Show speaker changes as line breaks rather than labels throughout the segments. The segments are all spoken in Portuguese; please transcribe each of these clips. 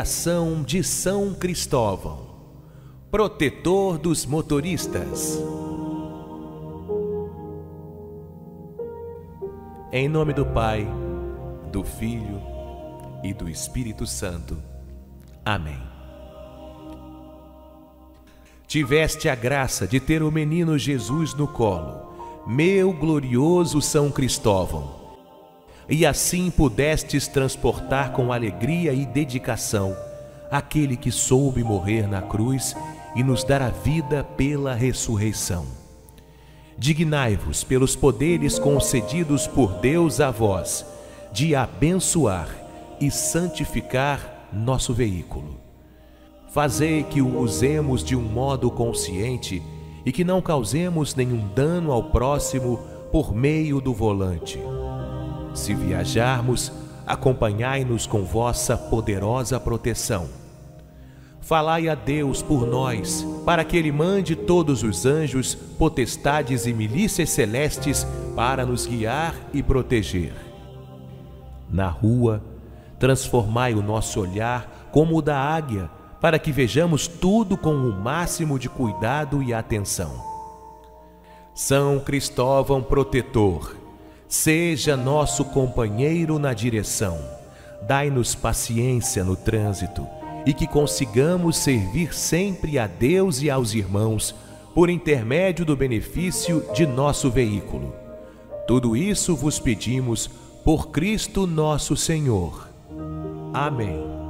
Oração de São Cristóvão, protetor dos motoristas. Em nome do Pai, do Filho e do Espírito Santo. Amém. Tiveste a graça de ter o menino Jesus no colo, meu glorioso São Cristóvão e assim pudestes transportar com alegria e dedicação aquele que soube morrer na cruz e nos dar a vida pela ressurreição. Dignai-vos pelos poderes concedidos por Deus a vós, de abençoar e santificar nosso veículo. Fazei que o usemos de um modo consciente e que não causemos nenhum dano ao próximo por meio do volante se viajarmos, acompanhai-nos com vossa poderosa proteção. Falai a Deus por nós, para que Ele mande todos os anjos, potestades e milícias celestes para nos guiar e proteger. Na rua, transformai o nosso olhar como o da águia, para que vejamos tudo com o máximo de cuidado e atenção. São Cristóvão Protetor, Seja nosso companheiro na direção. Dai-nos paciência no trânsito e que consigamos servir sempre a Deus e aos irmãos por intermédio do benefício de nosso veículo. Tudo isso vos pedimos por Cristo nosso Senhor. Amém.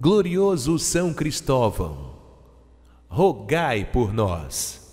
Glorioso São Cristóvão, rogai por nós.